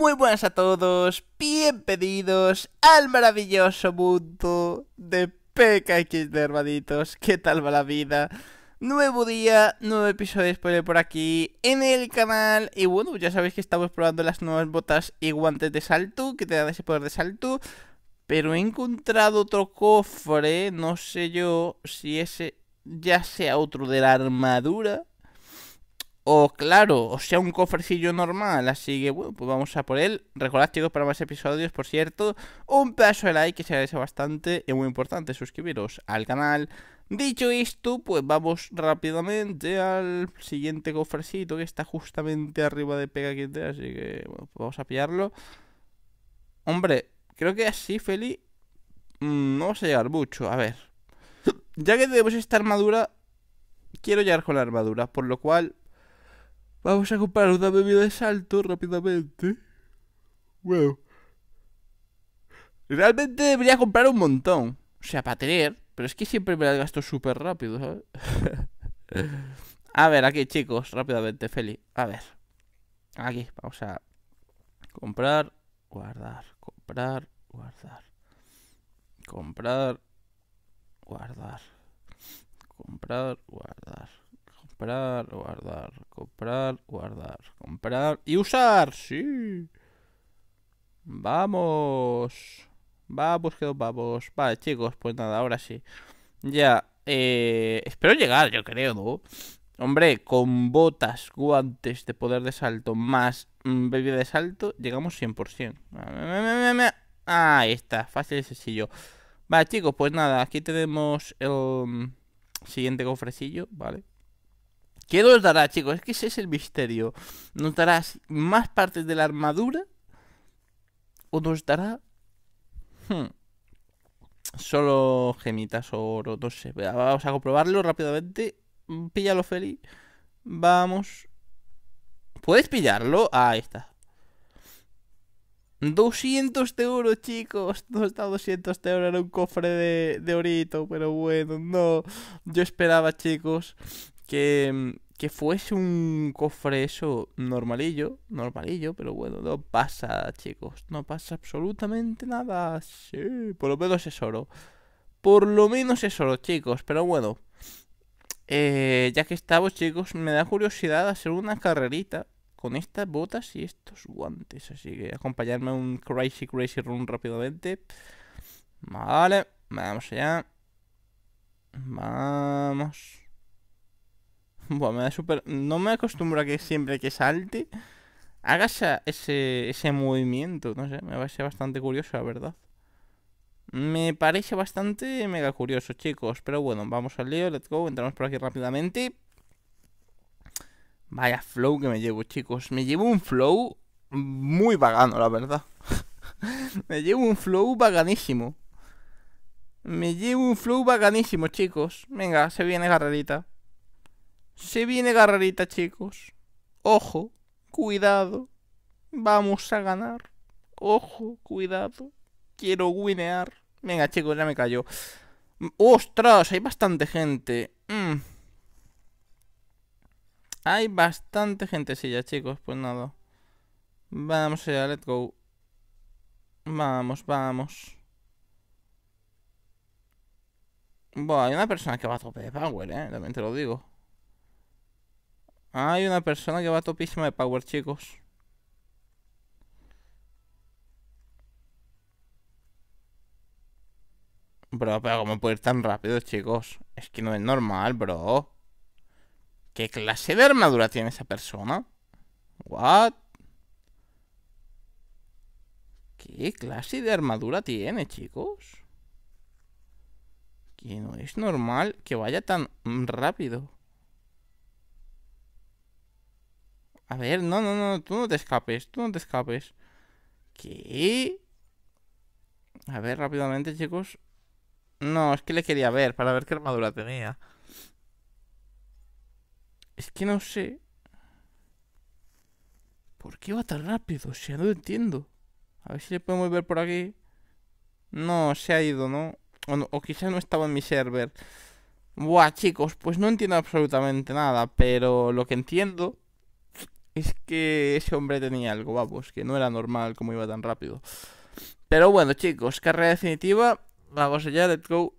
Muy buenas a todos, bienvenidos al maravilloso mundo de PKX de hermanitos. ¿Qué tal va la vida? Nuevo día, nuevo episodio de spoiler por aquí en el canal. Y bueno, ya sabéis que estamos probando las nuevas botas y guantes de salto, que te dan ese poder de salto. Pero he encontrado otro cofre, no sé yo si ese ya sea otro de la armadura o claro, o sea un cofrecillo normal, así que bueno, pues vamos a por él. Recordad chicos para más episodios, por cierto, un pedazo de like que se agradece bastante y muy importante suscribiros al canal. Dicho esto, pues vamos rápidamente al siguiente cofrecito que está justamente arriba de Pega así que bueno, pues vamos a pillarlo. Hombre, creo que así, Feli, mm, no vamos a llegar mucho. A ver, ya que tenemos esta armadura, quiero llegar con la armadura, por lo cual Vamos a comprar una bebida de salto rápidamente. Bueno. Realmente debería comprar un montón. O sea, para tener. Pero es que siempre me las gasto súper rápido, ¿sabes? a ver, aquí, chicos, rápidamente, Feli. A ver. Aquí, vamos a comprar, guardar, comprar, guardar. Comprar, guardar. Comprar, guardar comprar, guardar, comprar, guardar, comprar y usar, sí. Vamos. Vamos, que vamos. Vale, chicos, pues nada, ahora sí. Ya, eh, espero llegar, yo creo, ¿no? Hombre, con botas, guantes de poder de salto más mm, bebida de salto, llegamos 100%. Ahí está, fácil y sencillo. Vale, chicos, pues nada, aquí tenemos el siguiente cofrecillo, ¿vale? ¿Qué nos dará, chicos? Es que ese es el misterio. ¿Nos dará más partes de la armadura? ¿O nos dará... Hmm, solo gemitas o oro, no sé. Vamos a comprobarlo rápidamente. Píllalo, Feli. Vamos. ¿Puedes pillarlo? Ah, ahí está. 200 de oro, chicos. No está 200 de oro en un cofre de, de orito. Pero bueno, no. Yo esperaba, chicos, que, que fuese un cofre eso normalillo, normalillo, pero bueno, no pasa, chicos, no pasa absolutamente nada. Sí, por lo menos es oro. Por lo menos es oro, chicos, pero bueno. Eh, ya que estamos, chicos, me da curiosidad hacer una carrerita con estas botas y estos guantes. Así que acompañarme a un crazy, crazy run rápidamente. Vale, vamos allá. Vamos. Buah, me da super... No me acostumbro a que siempre que salte haga ese, ese movimiento. No sé, me parece bastante curioso, la verdad. Me parece bastante mega curioso, chicos. Pero bueno, vamos al lío, let's go. Entramos por aquí rápidamente. Vaya flow que me llevo, chicos. Me llevo un flow muy vagano, la verdad. me llevo un flow vaganísimo. Me llevo un flow vaganísimo, chicos. Venga, se viene carrerita. Se viene garrarita, chicos. Ojo, cuidado. Vamos a ganar. Ojo, cuidado. Quiero winear. Venga, chicos, ya me cayó. ¡Ostras! Hay bastante gente. Mm. Hay bastante gente, sí, ya, chicos. Pues nada. Vamos allá, let's go. Vamos, vamos. Bueno, hay una persona que va a tope de power, eh. También te lo digo. Hay una persona que va topísima de power, chicos. Bro, pero ¿cómo puede ir tan rápido, chicos? Es que no es normal, bro. ¿Qué clase de armadura tiene esa persona? What? ¿Qué clase de armadura tiene, chicos? Que no es normal que vaya tan rápido. A ver, no, no, no, tú no te escapes, tú no te escapes. ¿Qué? A ver, rápidamente, chicos. No, es que le quería ver para ver qué armadura tenía. Es que no sé. ¿Por qué va tan rápido? O sea, no lo entiendo. A ver si le podemos ver por aquí. No, se ha ido, ¿no? O, no, o quizás no estaba en mi server. Buah, chicos, pues no entiendo absolutamente nada. Pero lo que entiendo es que ese hombre tenía algo, vamos, que no era normal como iba tan rápido. Pero bueno, chicos, carrera definitiva. Vamos allá, let's go.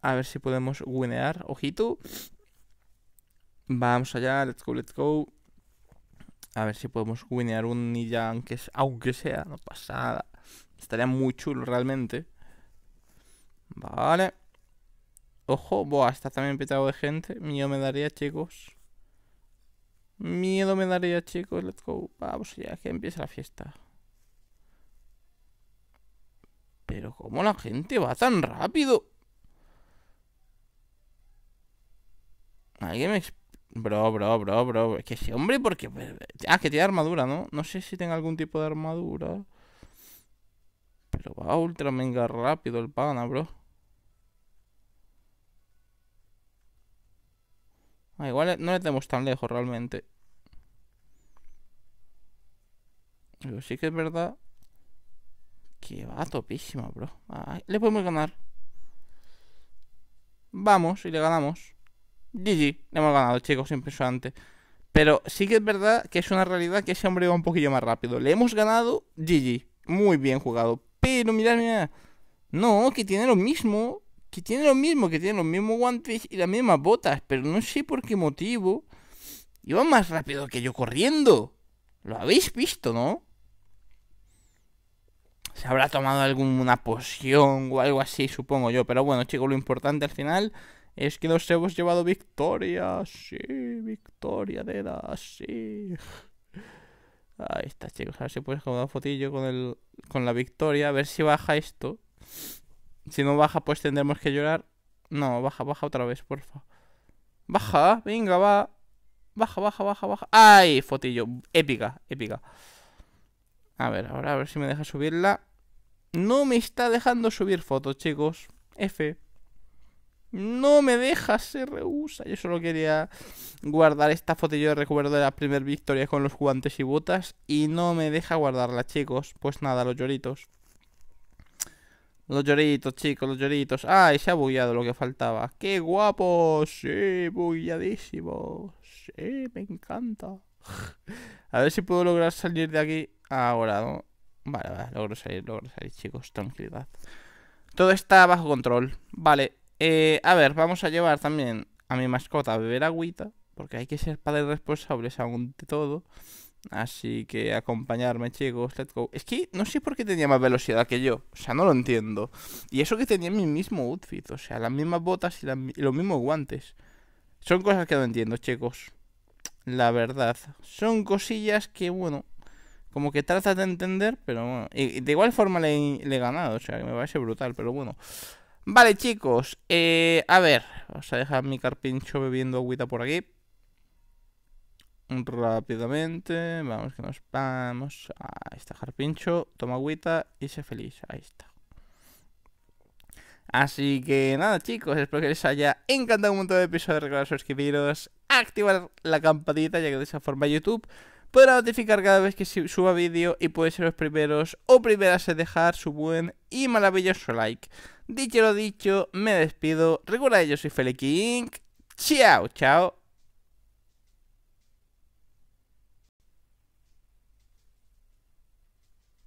A ver si podemos winear. Ojito. Vamos allá, let's go, let's go. A ver si podemos winear un ninja, aunque, aunque sea, no pasa nada. Estaría muy chulo realmente. Vale. Ojo, boa, está también petado de gente. Miedo me daría, chicos. Miedo me daría, chicos. Let's go. Vamos ya, que empieza la fiesta. Pero ¿cómo la gente va tan rápido? Alguien me... Bro, bro, bro, bro. Es que ese hombre, porque... Ah, que tiene armadura, ¿no? No sé si tenga algún tipo de armadura. Pero va ultra mega rápido el pana, bro. Ah, igual no le tenemos tan lejos realmente. Pero sí que es verdad que va topísima, bro. le podemos ganar. Vamos y le ganamos. GG, le hemos ganado, chicos, impresionante. Pero sí que es verdad que es una realidad que ese hombre va un poquillo más rápido. Le hemos ganado, GG. Muy bien jugado. Pero mirad, mirad. No, que tiene lo mismo que tiene lo mismo, que tiene los mismos guantes y las mismas botas, pero no sé por qué motivo. Iba más rápido que yo corriendo. Lo habéis visto, ¿no? Se habrá tomado alguna poción o algo así, supongo yo. Pero bueno, chicos, lo importante al final es que nos hemos llevado victoria. Sí, victoria de la, sí. Ahí está, chicos. A ver si puedes fotillo con, el, con la victoria. A ver si baja esto. Si no baja, pues tendremos que llorar. No, baja, baja otra vez, porfa. Baja, venga, va. Baja, baja, baja, baja. ¡Ay! Fotillo. Épica, épica. A ver, ahora a ver si me deja subirla. No me está dejando subir fotos, chicos. F. No me deja, se rehúsa. Yo solo quería guardar esta fotillo de recuerdo de la primera victoria con los guantes y botas. Y no me deja guardarla, chicos. Pues nada, los lloritos. Los lloritos, chicos, los lloritos. ¡Ay, se ha bugueado lo que faltaba! ¡Qué guapo! Sí, bugueadísimo. Sí, me encanta. A ver si puedo lograr salir de aquí ahora, ¿no? Vale, vale, logro salir, logro salir, chicos. Tranquilidad. Todo está bajo control. Vale, eh, a ver, vamos a llevar también a mi mascota a beber agüita. Porque hay que ser padres responsables aún de todo. Así que acompañarme, chicos, let's go. Es que no sé por qué tenía más velocidad que yo. O sea, no lo entiendo. Y eso que tenía mi mismo outfit. O sea, las mismas botas y, los mismos guantes. Son cosas que no entiendo, chicos. La verdad. Son cosillas que, bueno, como que tratas de entender, pero bueno. Y de igual forma le, he ganado. O sea, que me parece brutal, pero bueno. Vale, chicos. Eh, a ver, vamos a dejar mi carpincho bebiendo agüita por aquí rápidamente. Vamos que nos vamos. Ahí está, Jarpincho. Toma agüita y sé feliz. Ahí está. Así que nada, chicos. Espero que les haya encantado un montón de episodios. Recordad suscribiros, activar la campanita, ya que de esa forma YouTube podrá notificar cada vez que suba vídeo y puede ser los primeros o primeras en dejar su buen y maravilloso like. Dicho lo dicho, me despido. Recuerda, yo soy Feliking. Chao, chao.